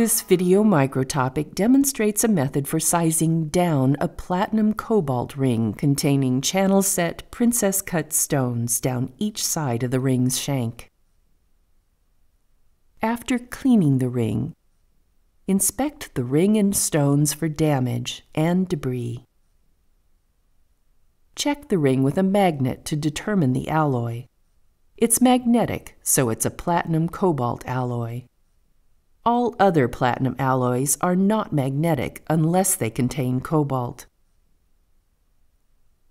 This video microtopic demonstrates a method for sizing down a platinum cobalt ring containing channel set princess cut stones down each side of the ring's shank. After cleaning the ring, inspect the ring and stones for damage and debris. Check the ring with a magnet to determine the alloy. It's magnetic, so it's a platinum cobalt alloy. All other platinum alloys are not magnetic unless they contain cobalt.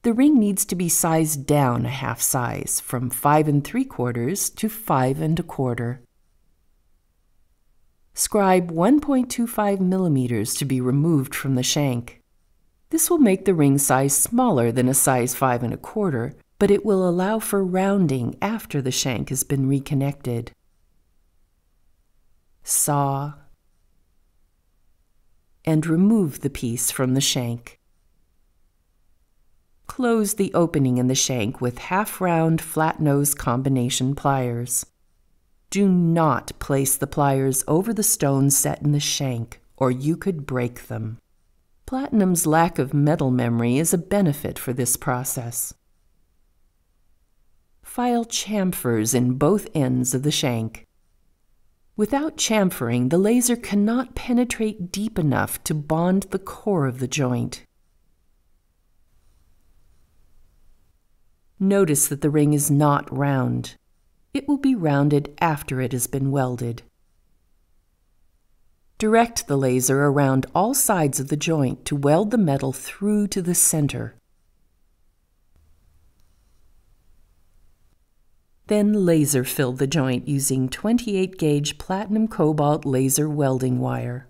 The ring needs to be sized down a half size, from 5 and 3 quarters to 5 and a quarter. Scribe 1.25 millimeters to be removed from the shank. This will make the ring size smaller than a size 5 and a quarter, but it will allow for rounding after the shank has been reconnected saw, and remove the piece from the shank. Close the opening in the shank with half-round flat-nose combination pliers. Do not place the pliers over the stone set in the shank, or you could break them. Platinum's lack of metal memory is a benefit for this process. File chamfers in both ends of the shank. Without chamfering, the laser cannot penetrate deep enough to bond the core of the joint. Notice that the ring is not round. It will be rounded after it has been welded. Direct the laser around all sides of the joint to weld the metal through to the center. Then laser fill the joint using 28 gauge platinum cobalt laser welding wire.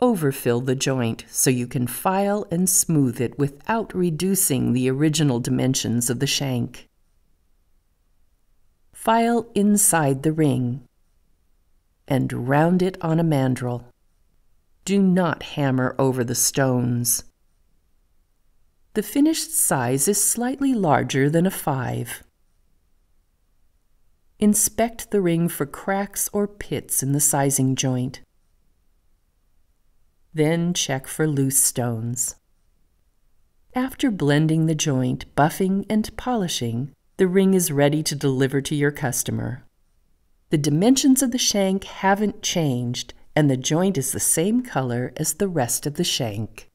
Overfill the joint so you can file and smooth it without reducing the original dimensions of the shank. File inside the ring and round it on a mandrel. Do not hammer over the stones. The finished size is slightly larger than a 5. Inspect the ring for cracks or pits in the sizing joint. Then check for loose stones. After blending the joint, buffing, and polishing, the ring is ready to deliver to your customer. The dimensions of the shank haven't changed, and the joint is the same color as the rest of the shank.